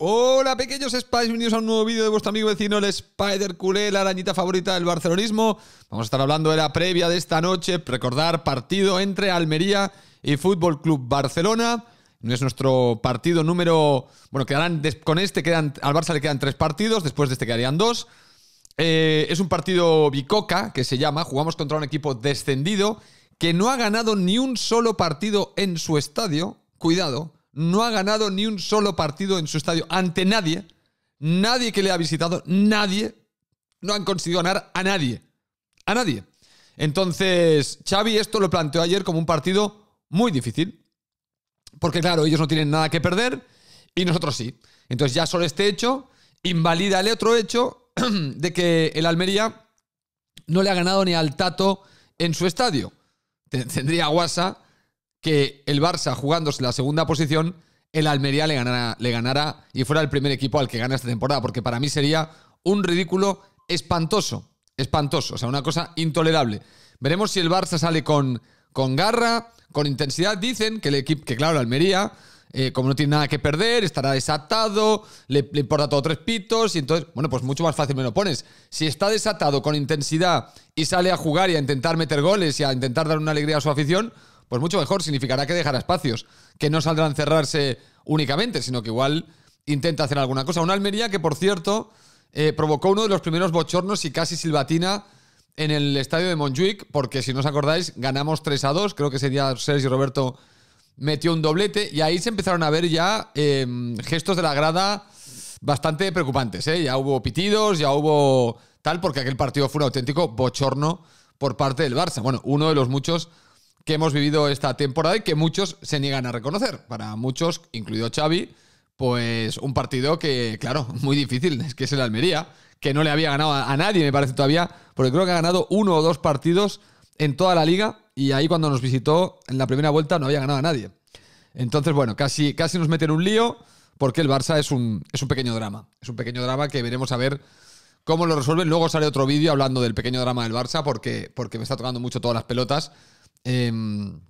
Hola pequeños Spice, bienvenidos a un nuevo vídeo de vuestro amigo vecino el Spider Culé, la arañita favorita del barcelonismo. Vamos a estar hablando de la previa de esta noche, recordar partido entre Almería y Fútbol Club Barcelona. Es nuestro partido número... Bueno, quedarán con este, quedan, al Barça le quedan tres partidos, después de este quedarían dos. Eh, es un partido bicoca, que se llama, jugamos contra un equipo descendido que no ha ganado ni un solo partido en su estadio. Cuidado, no ha ganado ni un solo partido en su estadio ante nadie. Nadie que le ha visitado, nadie. No han conseguido ganar a nadie. A nadie. Entonces, Xavi esto lo planteó ayer como un partido muy difícil. Porque claro, ellos no tienen nada que perder y nosotros sí. Entonces ya solo este hecho invalida el otro hecho de que el Almería no le ha ganado ni al Tato en su estadio. Tendría guasa que el Barça jugándose la segunda posición, el Almería le ganara, le ganara y fuera el primer equipo al que gana esta temporada, porque para mí sería un ridículo espantoso, espantoso, o sea, una cosa intolerable. Veremos si el Barça sale con, con garra, con intensidad. Dicen que el equipo, que claro, el Almería, eh, como no tiene nada que perder, estará desatado, le, le, importa todo tres pitos, y entonces, bueno, pues mucho más fácil me lo pones. Si está desatado con intensidad y sale a jugar y a intentar meter goles y a intentar dar una alegría a su afición, pues mucho mejor, significará que dejará espacios, que no saldrán cerrarse únicamente, sino que igual intenta hacer alguna cosa. Una Almería que, por cierto, eh, provocó uno de los primeros bochornos y casi silbatina en el estadio de Montjuic, porque si no os acordáis, ganamos 3 a 2, creo que ese día Sergio Roberto metió un doblete y ahí se empezaron a ver ya em, gestos de la grada bastante preocupantes. ¿eh? Ya hubo pitidos, ya hubo tal, porque aquel partido fue un auténtico bochorno por parte del Barça. Bueno, uno de los muchos que hemos vivido esta temporada y que muchos se niegan a reconocer. Para muchos, incluido Xavi, pues un partido que, claro, muy difícil, es que es el Almería, que no le había ganado a, nadie, me parece todavía, porque creo que ha ganado uno o dos partidos en toda la liga y ahí cuando nos visitó en la primera vuelta no había ganado a nadie. Entonces, bueno, casi, casi nos meten un lío porque el Barça es un, es un pequeño drama. Es un pequeño drama que veremos a ver cómo lo resuelven. Luego sale otro vídeo hablando del pequeño drama del Barça porque, porque me está tocando mucho todas las pelotas Em,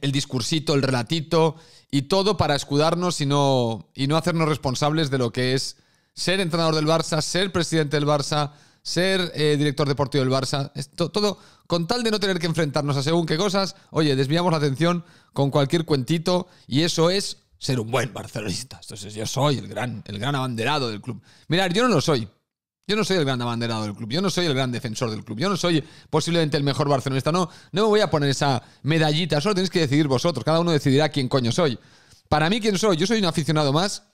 el discursito, el relatito y todo para escudarnos y no, y no hacernos responsables de lo que es ser entrenador del Barça, ser presidente del Barça, ser eh, director deportivo del Barça. todo con tal de no tener que enfrentarnos a según qué cosas, oye, desviamos la atención con cualquier cuentito y eso es ser un buen barcelonista. Entonces yo soy el gran, el gran abanderado del club. Mirad, yo no lo soy. Yo no soy el gran abanderado del club, yo no soy el gran defensor del club, yo no soy posiblemente el mejor barcelonista, no, no me voy a poner esa medallita, solo tenéis que decidir vosotros, cada uno decidirá quién coño soy. Para mí, ¿quién soy? Yo soy un aficionado más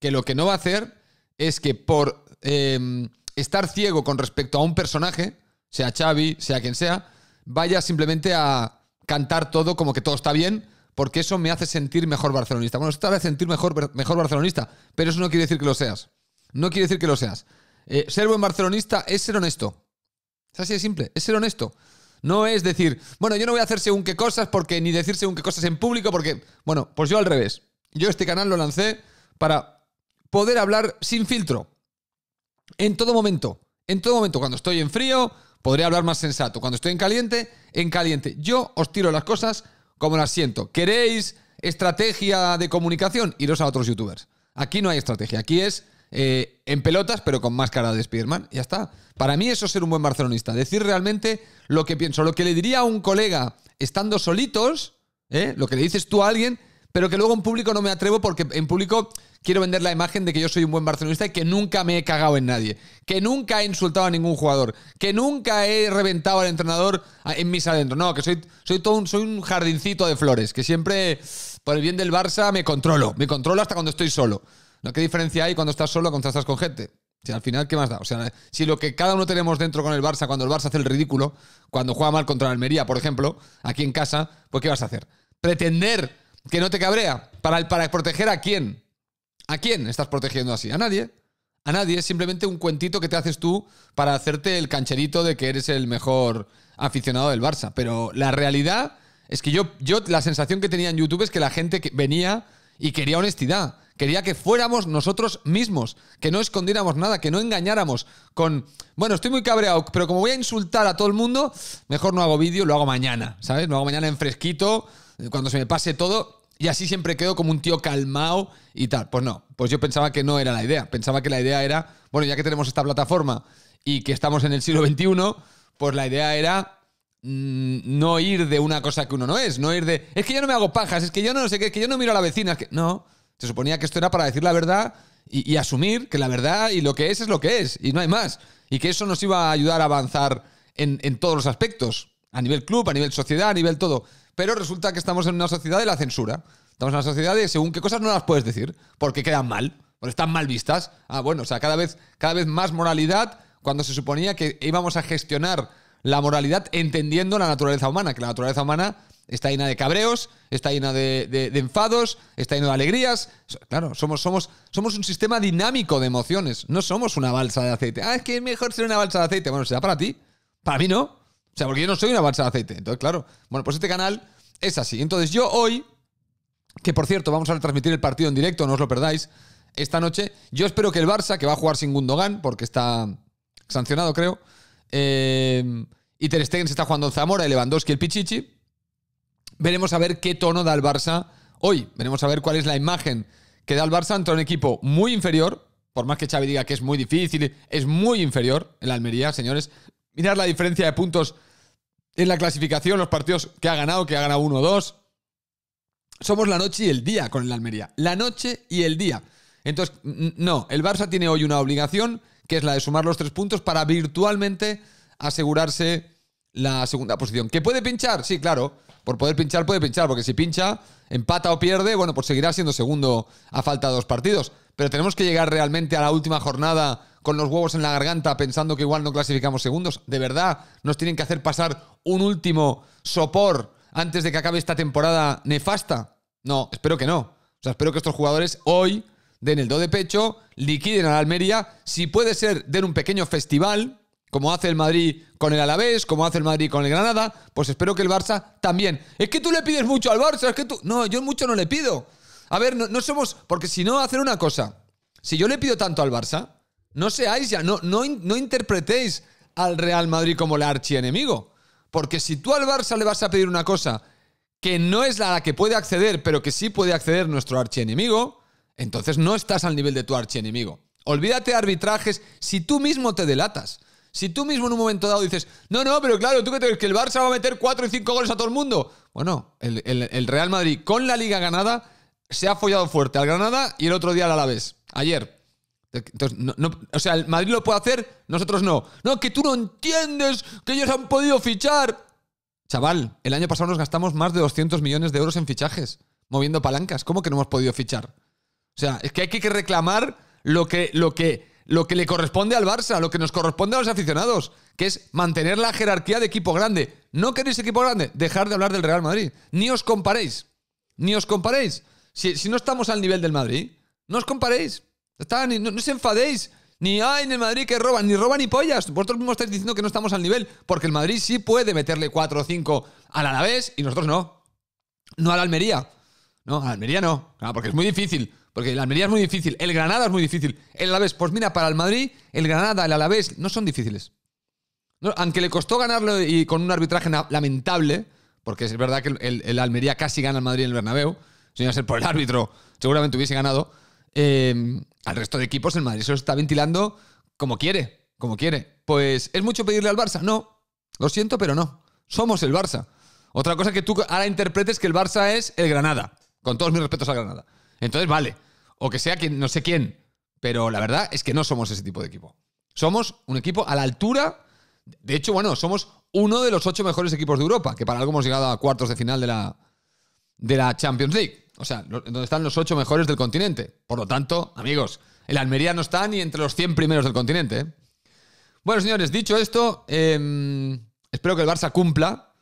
que lo que no va a hacer es que por em, estar ciego con respecto a un personaje, sea Xavi, sea quien sea, vaya simplemente a cantar todo como que todo está bien, porque eso me hace sentir mejor barcelonista. Bueno, esto te hace sentir mejor, mejor barcelonista, pero eso no quiere decir que lo seas. No quiere decir que lo seas. Eh, ser buen barcelonista es ser honesto. Es así de simple, es ser honesto. No es decir, bueno, yo no voy a hacer según qué cosas porque ni decir según qué cosas en público porque, bueno, pues yo al revés. Yo este canal lo lancé para poder hablar sin filtro. En todo momento. En todo momento. Cuando estoy en frío, podría hablar más sensato. Cuando estoy en caliente, en caliente. Yo os tiro las cosas como las siento. ¿Queréis estrategia de comunicación? Iros a otros youtubers. Aquí no hay estrategia. Aquí es eh, en pelotas, pero con máscara de Spiderman. Ya está. Para mí eso es ser un buen barcelonista. Decir realmente lo que pienso. Lo que le diría a un colega estando solitos, ¿eh? lo que le dices tú a alguien, pero que luego en público no me atrevo porque en público quiero vender la imagen de que yo soy un buen barcelonista y que nunca me he cagado en nadie, que nunca he insultado a ningún jugador, que nunca he reventado al entrenador en mis adentro. No, que soy, soy todo un, soy un jardincito de flores, que siempre, por el bien del Barça, me controlo. Me controlo hasta cuando estoy solo. ¿Qué diferencia hay cuando estás solo cuando estás con gente? Si al final, ¿qué más da? O sea, si lo que cada uno tenemos dentro con el Barça, cuando el Barça hace el ridículo, cuando juega mal contra la Almería, por ejemplo, aquí en casa, pues ¿qué vas a hacer? ¿Pretender que no te cabrea? ¿Para, para proteger a quién? ¿A quién estás protegiendo así? A nadie. A nadie. Es simplemente un cuentito que te haces tú para hacerte el cancherito de que eres el mejor aficionado del Barça. Pero la realidad es que yo, yo la sensación que tenía en YouTube es que la gente venía y quería honestidad. Quería que fuéramos nosotros mismos, que no escondiéramos nada, que no engañáramos con, bueno, estoy muy cabreado, pero como voy a insultar a todo el mundo, mejor no hago vídeo, lo hago mañana, ¿sabes? Lo hago mañana en fresquito, cuando se me pase todo. y así siempre quedo como un tío calmado y tal. Pues no, pues yo pensaba que no era la idea. Pensaba que la idea era, bueno, ya que tenemos esta plataforma y que estamos en el siglo XXI, pues la idea era mm, no ir de una cosa que uno no es, no ir de, es que yo no me hago pajas, es que yo no sé qué, es que yo no miro a la vecina, es que no, se suponía que esto era para decir la verdad y, asumir que la verdad y lo que es es lo que es y no hay más. Y que eso nos iba a ayudar a avanzar en, todos los aspectos, a nivel club, a nivel sociedad, a nivel todo. Pero resulta que estamos en una sociedad de la censura. Estamos en una sociedad de según qué cosas no las puedes decir, porque quedan mal, porque están mal vistas. Ah, bueno, o sea, cada vez, cada vez más moralidad cuando se suponía que íbamos a gestionar la moralidad entendiendo la naturaleza humana, que la naturaleza humana está llena de cabreos, está llena de, enfados, está llena de alegrías. Claro, somos, somos, somos un sistema dinámico de emociones, no somos una balsa de aceite. Ah, es que es mejor ser una balsa de aceite. Bueno, será para ti, para mí no. O sea, porque yo no soy una balsa de aceite. Entonces, claro, bueno, pues este canal es así. Entonces, yo hoy, que por cierto, vamos a retransmitir el partido en directo, no os lo perdáis, esta noche, yo espero que el Barça, que va a jugar sin Gundogan, porque está sancionado, creo, eh, y Ter Stegen se está jugando en Zamora y Lewandowski el Pichichi, veremos a ver qué tono da el Barça hoy. Veremos a ver cuál es la imagen que da el Barça ante un equipo muy inferior, por más que Xavi diga que es muy difícil, es muy inferior en la Almería, señores. Mirar la diferencia de puntos en la clasificación, los partidos que ha ganado, que ha ganado 1-2. Somos la noche y el día con el Almería. La noche y el día. Entonces, no, el Barça tiene hoy una obligación, que es la de sumar los tres puntos para virtualmente asegurarse la segunda posición. ¿Que puede pinchar? Sí, claro. Por poder pinchar, puede pinchar, porque si pincha, empata o pierde, bueno, pues seguirá siendo segundo a falta de dos partidos. Pero tenemos que llegar realmente a la última jornada con los huevos en la garganta pensando que igual no clasificamos segundos. De verdad, nos tienen que hacer pasar un último sopor antes de que acabe esta temporada nefasta. No, espero que no. O sea, espero que estos jugadores hoy den el do de pecho, liquiden a la Almería, si puede ser, den un pequeño festival, como hace el Madrid con el Alavés, como hace el Madrid con el Granada, pues espero que el Barça también. Es que tú le pides mucho al Barça, es que tú... No, yo mucho no le pido. A ver, no, somos... Porque si no, hacer una cosa. Si yo le pido tanto al Barça, no seáis ya, no, no, no interpretéis al Real Madrid como el archienemigo. Porque si tú al Barça le vas a pedir una cosa que no es la que puede acceder, pero que sí puede acceder nuestro archienemigo, entonces no estás al nivel de tu archienemigo. Olvídate de arbitrajes si tú mismo te delatas. Si tú mismo en un momento dado dices, no, no, pero claro, tú que crees que el Barça va a meter 4 y 5 goles a todo el mundo. Bueno, el, el, Real Madrid con la liga ganada se ha follado fuerte al Granada y el otro día al Alavés. Ayer. Entonces, no, o sea, el Madrid lo puede hacer, nosotros no. No, que tú no entiendes que ellos han podido fichar. Chaval, el año pasado nos gastamos más de 200 millones de euros en fichajes, moviendo palancas. ¿Cómo que no hemos podido fichar? O sea, es que hay que reclamar lo que, lo que, lo que le corresponde al Barça, lo que nos corresponde a los aficionados, que es mantener la jerarquía de equipo grande. ¿No queréis equipo grande? Dejar de hablar del Real Madrid. Ni os comparéis. Ni os comparéis. Si, si no estamos al nivel del Madrid, no os comparéis. Está, ni, no, os enfadéis. Ni hay en el Madrid que roban, ni roban ni pollas. Vosotros mismos estáis diciendo que no estamos al nivel, porque el Madrid sí puede meterle 4 o 5 al Alavés y nosotros no. No a la Almería. No, a la Almería no. porque es muy difícil. Porque el Almería es muy difícil, el Granada es muy difícil. El Alavés, pues mira, para el Madrid, el Granada, el Alavés, no son difíciles. aunque le costó ganarlo y con un arbitraje lamentable, porque es verdad que el, Almería casi gana al Madrid en el Bernabéu, si no a ser por el árbitro, seguramente hubiese ganado. Eh, al resto de equipos el Madrid se lo está ventilando como quiere, como quiere. Pues, ¿es mucho pedirle al Barça? No, lo siento, pero no. Somos el Barça. Otra cosa que tú ahora interpretes que el Barça es el Granada, con todos mis respetos al Granada. Entonces, vale. O que sea quien, no sé quién. Pero la verdad es que no somos ese tipo de equipo. Somos un equipo a la altura. De hecho, bueno, somos uno de los ocho mejores equipos de Europa, que para algo hemos llegado a cuartos de final de la, de la Champions League. O sea, donde están los ocho mejores del continente. Por lo tanto, amigos, el Almería no está ni entre los 100 primeros del continente. ¿eh? Bueno, señores, dicho esto, em, espero que el Barça cumpla.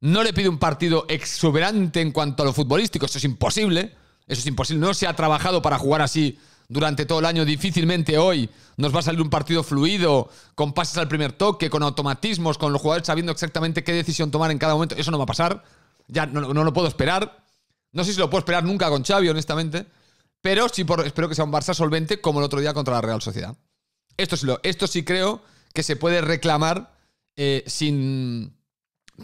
No le pido un partido exuberante en cuanto a lo futbolístico, eso es imposible. Eso es imposible. No se ha trabajado para jugar así durante todo el año. Difícilmente hoy nos va a salir un partido fluido, con pases al primer toque, con automatismos, con los jugadores sabiendo exactamente qué decisión tomar en cada momento. Eso no va a pasar. Ya no, lo puedo esperar. No sé si lo puedo esperar nunca con Xavi, honestamente. Pero sí espero que sea un Barça solvente como el otro día contra la Real Sociedad. Esto sí, lo, esto sí creo que se puede reclamar eh, sin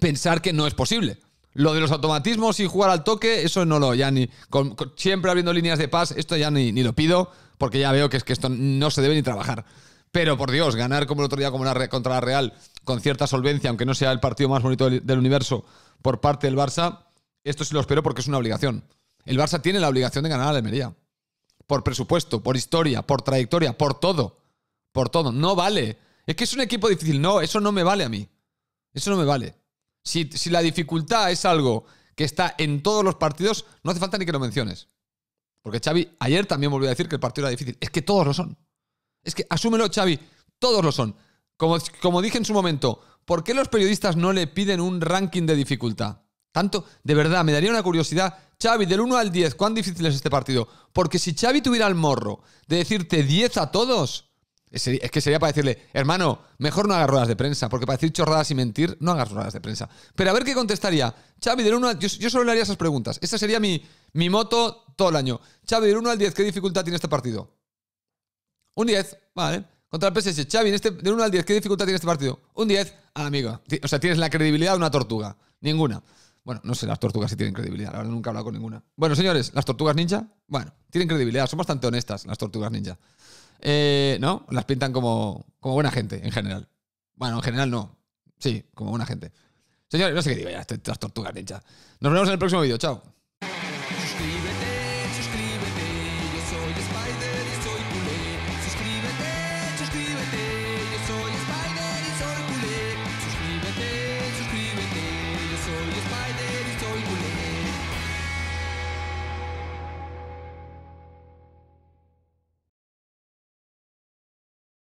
pensar que no es posible. Lo de los automatismos y jugar al toque, eso no lo, ya ni. siempre abriendo líneas de paz, esto ya ni, ni, lo pido, porque ya veo que es que esto no se debe ni trabajar. Pero por Dios, ganar como el otro día como la, contra la Real, con cierta solvencia, aunque no sea el partido más bonito del, universo por parte del Barça, esto sí lo espero porque es una obligación. El Barça tiene la obligación de ganar a la Almería. Por presupuesto, por historia, por trayectoria, por todo. Por todo. No vale. Es que es un equipo difícil. No, eso no me vale a mí. Eso no me vale. Si, la dificultad es algo que está en todos los partidos, no hace falta ni que lo menciones. Porque Xavi ayer también volvió a decir que el partido era difícil. Es que todos lo son. Es que asúmelo, Xavi, todos lo son. Como, como dije en su momento, ¿por qué los periodistas no le piden un ranking de dificultad? Tanto, de verdad, me daría una curiosidad. Xavi, del 1 al 10, ¿cuán difícil es este partido? Porque si Xavi tuviera el morro de decirte 10 a todos, es que sería para decirle, hermano, mejor no hagas ruedas de prensa, porque para decir chorradas y mentir, no hagas ruedas de prensa. Pero a ver qué contestaría. Xavi, del 1 al... Yo, yo solo le haría esas preguntas. Esta sería mi, mi moto todo el año. Xavi, del 1 al 10, ¿qué dificultad tiene este partido? Un 10, vale. Contra el PSG. Xavi, en este, del 1 al 10, ¿qué dificultad tiene este partido? Un 10. Ah, amigo. O sea, tienes la credibilidad de una tortuga. Ninguna. Bueno, no sé las tortugas si tienen credibilidad. La verdad, nunca he hablado con ninguna. Bueno, señores, las tortugas ninja, bueno, tienen credibilidad. Son bastante honestas las tortugas ninja. Eh, ¿No? Las pintan como, como buena gente, en general. Bueno, en general no. Sí, como buena gente. Señores, no sé qué digo ya, estas tortugas ninja. Nos vemos en el próximo vídeo. Chao.